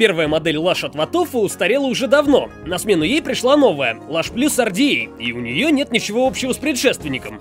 Первая модель Lash от Ватофа устарела уже давно. На смену ей пришла новая, Lash Plus RDA, и у нее нет ничего общего с предшественником.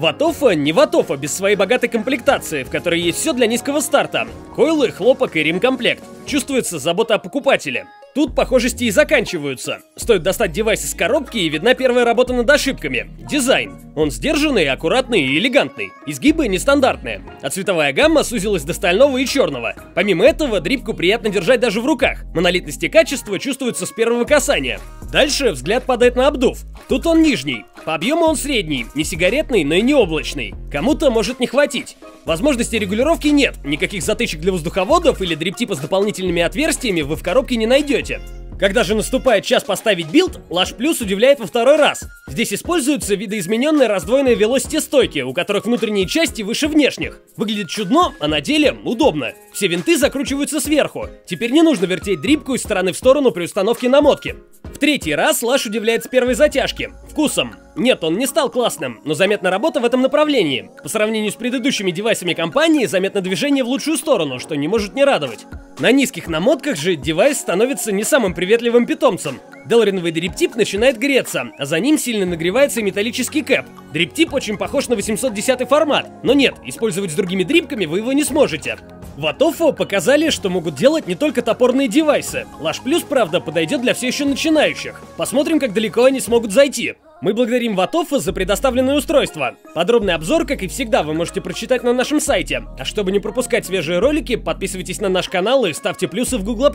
Ватофа не Ватофа без своей богатой комплектации, в которой есть все для низкого старта. Койлы, хлопок и ремкомплект. Чувствуется забота о покупателе. Тут похожести и заканчиваются. Стоит достать девайс из коробки и видна первая работа над ошибками. Дизайн. Он сдержанный, аккуратный и элегантный. Изгибы нестандартные. А цветовая гамма сузилась до стального и черного. Помимо этого, дрипку приятно держать даже в руках. Монолитность и качество чувствуются с первого касания. Дальше взгляд падает на обдув. Тут он нижний. По объему он средний, не сигаретный, но и не облачный. Кому-то может не хватить. Возможности регулировки нет, никаких затычек для воздуховодов или дриптипа с дополнительными отверстиями вы в коробке не найдете. Когда же наступает час поставить билд, Lush Plus удивляет во второй раз. Здесь используются видоизмененные раздвоенные velocity стойки, у которых внутренние части выше внешних. Выглядит чудно, а на деле удобно. Все винты закручиваются сверху. Теперь не нужно вертеть дрипку из стороны в сторону при установке намотки. Третий раз Lush удивляет с первой затяжки. Вкусом. Нет, он не стал классным, но заметна работа в этом направлении. По сравнению с предыдущими девайсами компании, заметно движение в лучшую сторону, что не может не радовать. На низких намотках же девайс становится не самым приветливым питомцем. Делриновый дриптип начинает греться, а за ним сильно нагревается и металлический кэп. Дриптип очень похож на 810 формат, но нет, использовать с другими дрипками вы его не сможете. Wotofo показали, что могут делать не только топорные девайсы. Lush Plus, правда, подойдет для все еще начинающих. Посмотрим, как далеко они смогут зайти. Мы благодарим Ватофа за предоставленное устройство. Подробный обзор, как и всегда, вы можете прочитать на нашем сайте. А чтобы не пропускать свежие ролики, подписывайтесь на наш канал и ставьте плюсы в Гугла.